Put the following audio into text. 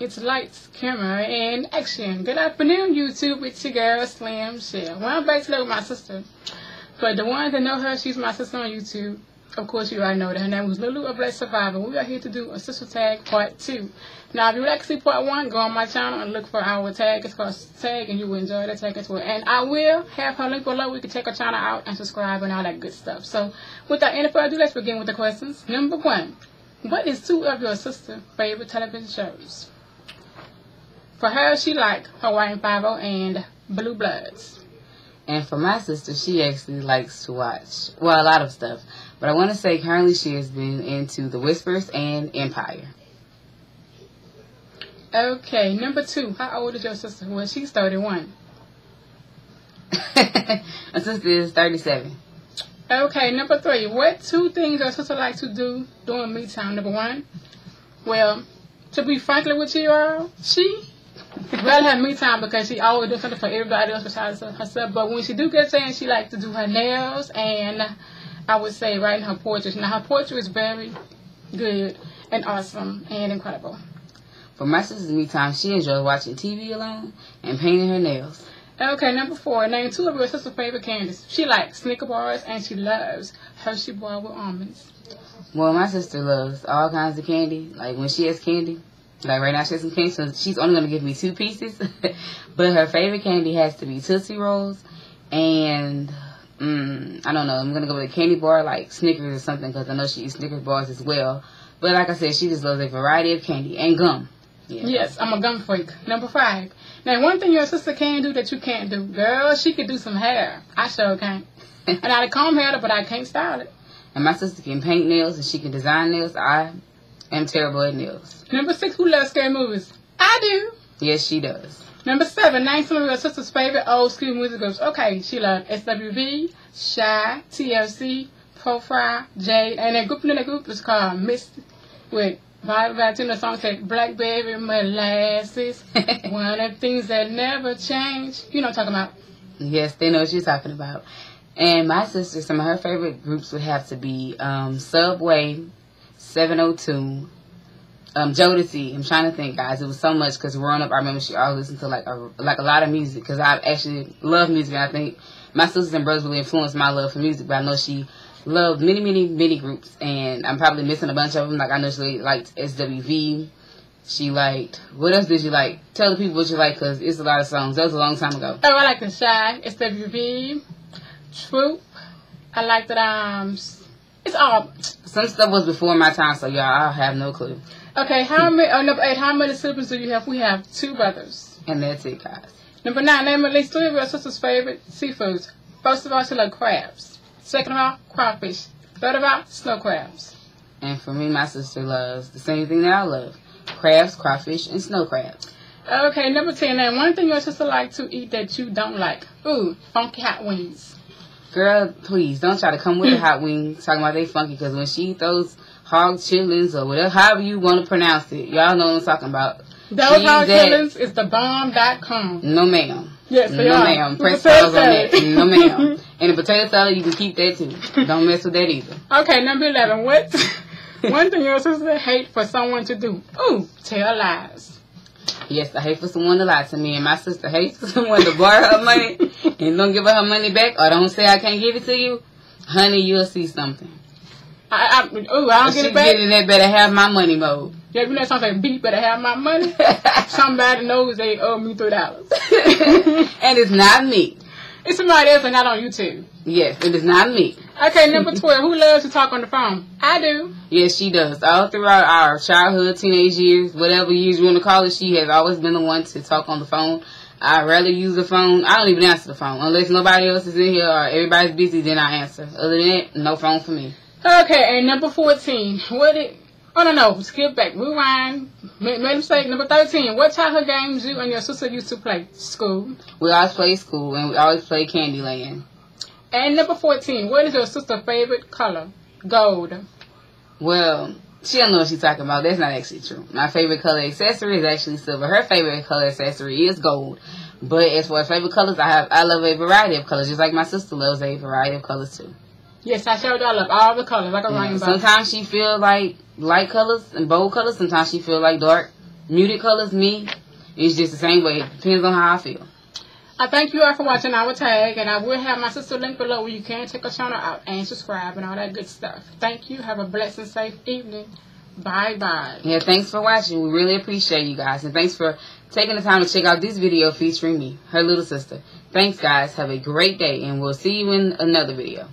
It's lights, camera, and action. Good afternoon, YouTube. It's your girl, Slimchelle. Well, I'm back with my sister. But the ones that know her, she's my sister on YouTube. Of course, you already know that her name was Lulu, a Blessed Survivor. We are here to do a sister tag part two. Now, if you would like to see part one, go on my channel and look for our tag. It's called Tag, and you will enjoy the tag as well. And I will have her link below. We can check her channel out and subscribe and all that good stuff. So, without any further ado, let's begin with the questions. Number one, what is two of your sister's favorite television shows? For her, she like Hawaiian Five-O and Blue Bloods. And for my sister, she actually likes to watch, well, a lot of stuff. But I want to say currently she has been into The Whispers and Empire. Okay, number two, how old is your sister? Well, she's 31. my sister is 37. Okay, number three, what two things your sister like to do during me time? Number one, well, to be frankly with you all, she rather have me time because she always does something for everybody else besides herself. But when she do get chance, she likes to do her nails and I would say writing her portraits. Now her portrait is very good and awesome and incredible. For my sister's me time, she enjoys watching TV alone and painting her nails. Okay, number four. Name two of your sister's favorite candies. She likes Snicker bars and she loves Hershey bar with almonds. Well, my sister loves all kinds of candy. Like when she has candy, like right now she has some candy, so she's only gonna give me two pieces. but her favorite candy has to be Tootsie Rolls and mm, I don't know. I'm gonna go with a candy bar like Snickers or something because I know she eats Snickers bars as well. But like I said, she just loves a variety of candy and gum. Yeah. Yes, I'm a gum freak. Number five. Now, one thing your sister can do that you can't do, girl, she can do some hair. I sure can't. and I comb hair, but I can't style it. And my sister can paint nails and she can design nails. I am terrible at nails. Number six, who loves scary movies? I do. Yes, she does. Number seven, name some of your sister's favorite old school music groups. Okay, she loves SWV, Shy, TLC, Profile, Jade, and that group in that group is called Mista with Bobby Valentino The song said Blackberry Molasses. One of the things that never change. You know what I'm talking about. Yes, they know what you're talking about. And my sister, some of her favorite groups would have to be um, Subway, 702, um, Jodeci. I'm trying to think, guys. It was so much because growing up, I remember she always listened to like a like a lot of music because I actually love music. And I think my sisters and brothers really influenced my love for music, but I know she loved many, many, many groups, and I'm probably missing a bunch of them. Like I know she liked SWV. She liked what else did you like? Tell the people what you like because it's a lot of songs. That was a long time ago. Oh, I like the Shy, SWV, Troop. I like that. Um, it's all. Some stuff was before my time, so y'all, I have no clue. Okay, how many? Oh, number eight. How many siblings do you have? We have two brothers. And that's it, guys. Number nine. Name at least three of your sister's favorite seafoods. First of all, she loves crabs. Second of all, crawfish. Third of all, snow crabs. And for me, my sister loves the same thing that I love. Crabs, crawfish, and snow crabs. Okay, number 10. Now, one thing your sister like to eat that you don't like. Ooh, funky hot wings. Girl, please, don't try to come with the hot wings talking about they funky, because when she throws hog chillins or whatever, however you want to pronounce it, y'all know what I'm talking about. Those hog chillins is the bomb.com. No, ma'am. Yes, they no, are. ma'am. Press pause on that. No, ma'am. And the potato salad, you can keep that too. Don't mess with that either. Okay, number 11. What one thing your sister hate for someone to do? Ooh, tell lies. Yes, I hate for someone to lie to me, and my sister hates for someone to borrow her money and don't give her her money back, or don't say I can't give it to you. Honey, you'll see something. I, I, ooh, I don't get it back. Getting that better have my money mode. Yeah, you know something beat better have my money. somebody knows they owe me three dollars. and it's not me. It's somebody else and not on YouTube. Yes, it is not me. Okay, number 12. Who loves to talk on the phone? I do. Yes, she does. All throughout our childhood, teenage years, whatever years you want to call it, she has always been the one to talk on the phone. I rarely use the phone. I don't even answer the phone. Unless nobody else is in here or everybody's busy, then I answer. Other than that, no phone for me. Okay, and number 14. What it... Oh, no, no. Skip back. Rewind. Made mistake. Number 13. What childhood games you and your sister used to play? School. We always play school, and we always play Candyland. And number 14. What is your sister's favorite color? Gold. Well, she don't know what she's talking about. That's not actually true. My favorite color accessory is actually silver. Her favorite color accessory is gold. But as for favorite colors, I have I love a variety of colors, just like my sister loves a variety of colors too. Yes, I showed y'all love all the colors, like a Yeah, rainbow. Sometimes she feel like light colors and bold colors. Sometimes she feel like dark Muted colors, me. It's just the same way. It depends on how I feel. I thank you all for watching our tag, and I will have my sister link below where you can check our channel out and subscribe and all that good stuff. Thank you. Have a blessed and safe evening. Bye bye. Yeah, thanks for watching. We really appreciate you guys, and thanks for taking the time to check out this video featuring me, her little sister. Thanks, guys. Have a great day, and we'll see you in another video.